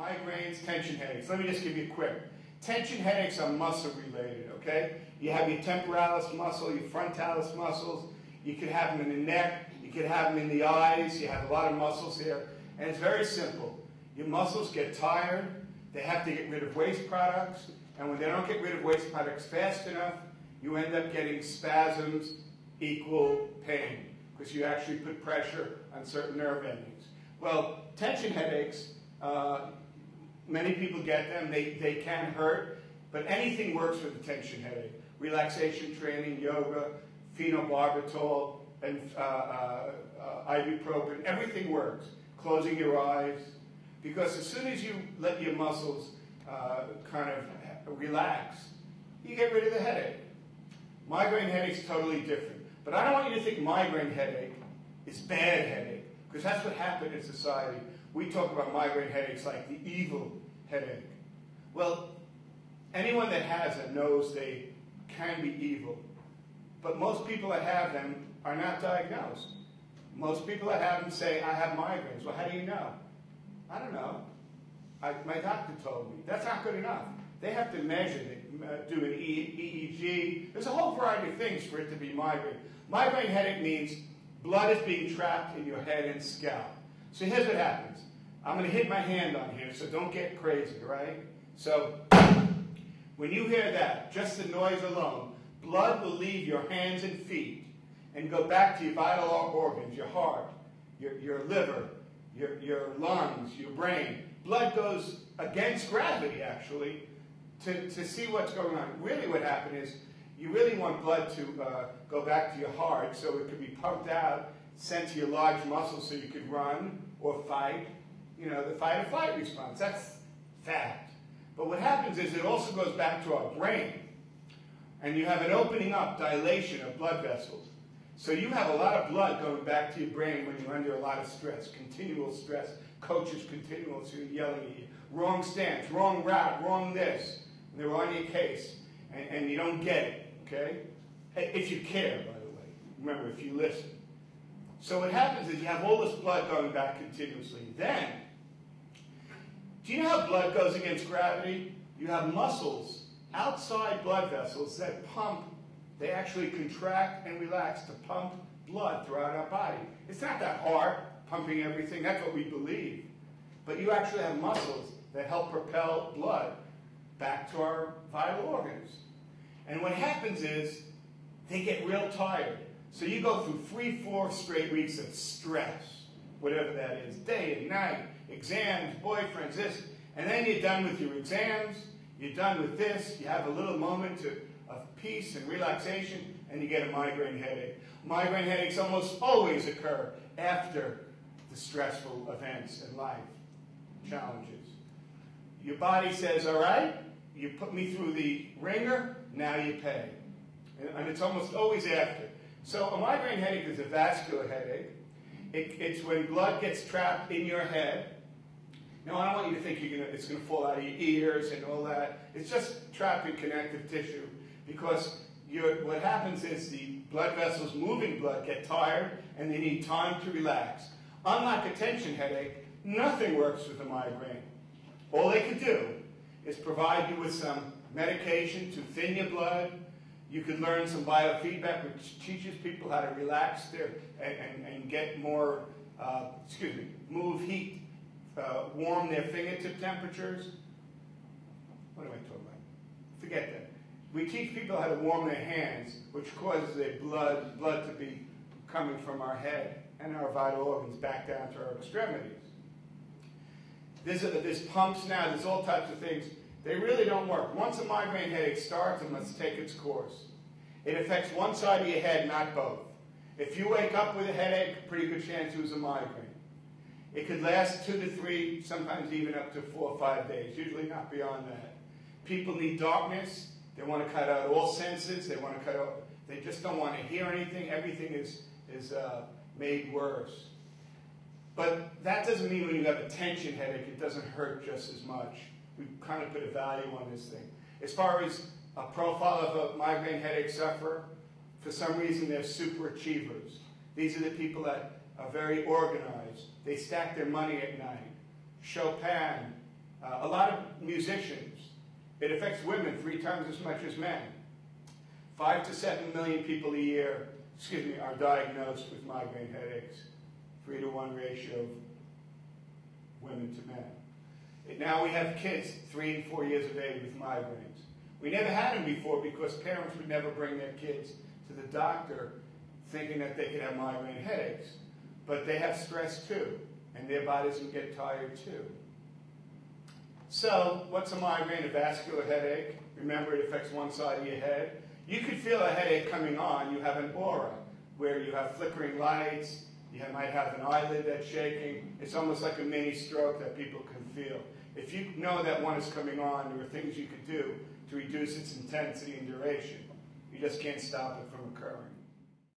migraines, tension headaches. Let me just give you a quick. Tension headaches are muscle related, okay? You have your temporalis muscle, your frontalis muscles. You could have them in the neck. You could have them in the eyes. You have a lot of muscles here. And it's very simple. Your muscles get tired. They have to get rid of waste products. And when they don't get rid of waste products fast enough, you end up getting spasms equal pain because you actually put pressure on certain nerve endings. Well, tension headaches, uh, many people get them. They, they can hurt, but anything works for the tension headache. Relaxation training, yoga, phenobarbital, and uh, uh, uh, ibuprofen, everything works. Closing your eyes, because as soon as you let your muscles uh, kind of relax, you get rid of the headache. Migraine headache is totally different. But I don't want you to think migraine headache is bad headache, because that's what happened in society. We talk about migraine headaches like the evil headache. Well, anyone that has it knows they can be evil. But most people that have them are not diagnosed. Most people that have them say, I have migraines. Well, how do you know? I don't know. I, my doctor told me. That's not good enough. They have to measure it, uh, do an EEG. There's a whole variety of things for it to be migraine. Migraine headache means blood is being trapped in your head and scalp. So here's what happens. I'm going to hit my hand on here, so don't get crazy, right? So when you hear that, just the noise alone, blood will leave your hands and feet and go back to your vital organs, your heart, your, your liver, your, your lungs, your brain. Blood goes against gravity, actually, to, to see what's going on. Really what happened is you really want blood to uh, go back to your heart so it could be pumped out, sent to your large muscles so you could run or fight. You know, the fight or flight response. That's fact. But what happens is it also goes back to our brain. And you have an opening up, dilation of blood vessels. So you have a lot of blood going back to your brain when you're under a lot of stress, continual stress. Coaches continuously yelling at you. Wrong stance, wrong route, wrong this. And they're on your case. And, and you don't get it, okay? If you care, by the way. Remember, if you listen. So what happens is you have all this blood going back continuously. Then, do you know how blood goes against gravity? You have muscles, outside blood vessels that pump they actually contract and relax to pump blood throughout our body. It's not that hard, pumping everything. That's what we believe. But you actually have muscles that help propel blood back to our vital organs. And what happens is they get real tired. So you go through three, four straight weeks of stress, whatever that is, day and night, exams, boyfriends, this. And then you're done with your exams, you're done with this, you have a little moment to of peace and relaxation, and you get a migraine headache. Migraine headaches almost always occur after the stressful events in life, challenges. Your body says, all right, you put me through the ringer, now you pay. And it's almost always after. So a migraine headache is a vascular headache. It, it's when blood gets trapped in your head. Now, I don't want you to think gonna, it's going to fall out of your ears and all that. It's just trapped in connective tissue because what happens is the blood vessels moving blood get tired and they need time to relax. Unlike a tension headache, nothing works with a migraine. All they can do is provide you with some medication to thin your blood. You can learn some biofeedback, which teaches people how to relax their and, and, and get more, uh, excuse me, move heat, uh, warm their fingertip temperatures. What am I talking about? Forget that. We teach people how to warm their hands, which causes their blood, blood to be coming from our head and our vital organs back down to our extremities. There's, there's pumps now, there's all types of things. They really don't work. Once a migraine headache starts, it must take its course. It affects one side of your head, not both. If you wake up with a headache, pretty good chance it was a migraine. It could last two to three, sometimes even up to four or five days, usually not beyond that. People need darkness. They want to cut out all senses. They want to cut out, they just don't want to hear anything. Everything is, is uh, made worse. But that doesn't mean when you have a tension headache, it doesn't hurt just as much. We kind of put a value on this thing. As far as a profile of a migraine headache sufferer, for some reason they're super achievers. These are the people that are very organized. They stack their money at night. Chopin, Uh, a lot of musicians, it affects women three times as much as men. Five to seven million people a year, excuse me, are diagnosed with migraine headaches. Three to one ratio of women to men. Now we have kids three and four years of age with migraines. We never had them before because parents would never bring their kids to the doctor thinking that they could have migraine headaches. But they have stress too, and their bodies can get tired too. So, what's a migraine? A vascular headache. Remember, it affects one side of your head. You could feel a headache coming on. You have an aura where you have flickering lights. You might have an eyelid that's shaking. It's almost like a mini stroke that people can feel. If you know that one is coming on, there are things you could do to reduce its intensity and duration. You just can't stop it from occurring.